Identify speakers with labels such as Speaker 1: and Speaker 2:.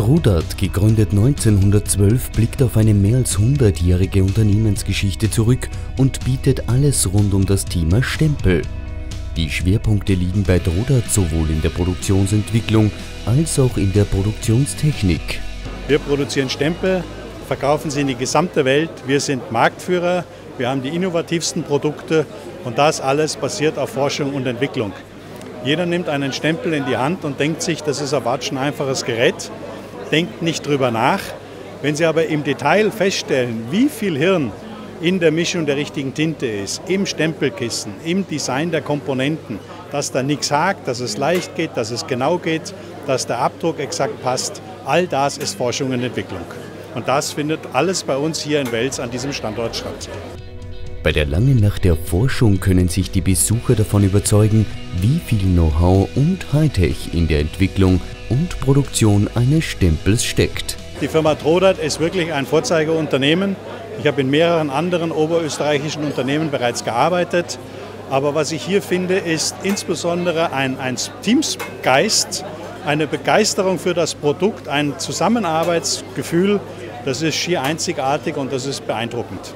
Speaker 1: Trudert, gegründet 1912, blickt auf eine mehr als 100-jährige Unternehmensgeschichte zurück und bietet alles rund um das Thema Stempel. Die Schwerpunkte liegen bei Trudert sowohl in der Produktionsentwicklung als auch in der Produktionstechnik.
Speaker 2: Wir produzieren Stempel, verkaufen sie in die gesamte Welt. Wir sind Marktführer, wir haben die innovativsten Produkte und das alles basiert auf Forschung und Entwicklung. Jeder nimmt einen Stempel in die Hand und denkt sich, das ist ein watschen einfaches Gerät denkt nicht drüber nach. Wenn Sie aber im Detail feststellen, wie viel Hirn in der Mischung der richtigen Tinte ist, im Stempelkissen, im Design der Komponenten, dass da nichts hakt, dass es leicht geht, dass es genau geht, dass der Abdruck exakt passt, all das ist Forschung und Entwicklung. Und das findet alles bei uns hier in Wels an diesem Standort statt.
Speaker 1: Bei der langen Nacht der Forschung können sich die Besucher davon überzeugen, wie viel Know-how und Hightech in der Entwicklung und Produktion eines Stempels steckt.
Speaker 2: Die Firma Trodert ist wirklich ein Vorzeigeunternehmen. Ich habe in mehreren anderen oberösterreichischen Unternehmen bereits gearbeitet. Aber was ich hier finde, ist insbesondere ein, ein Teamsgeist, eine Begeisterung für das Produkt, ein Zusammenarbeitsgefühl. Das ist schier einzigartig und das ist beeindruckend.